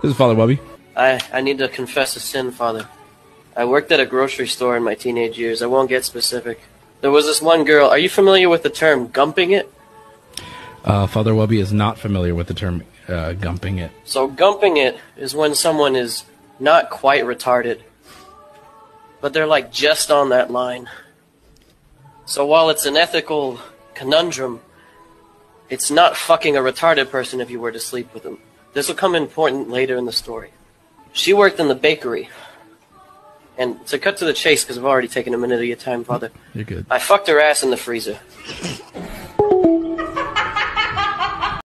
This is Father Wubby. I, I need to confess a sin, Father. I worked at a grocery store in my teenage years. I won't get specific. There was this one girl. Are you familiar with the term gumping it? Uh, Father Wubby is not familiar with the term uh, gumping it. So, gumping it is when someone is not quite retarded, but they're like just on that line. So, while it's an ethical conundrum, it's not fucking a retarded person if you were to sleep with them. This will come important later in the story. She worked in the bakery. And to cut to the chase, because I've already taken a minute of your time, Father, You're good. I fucked her ass in the freezer.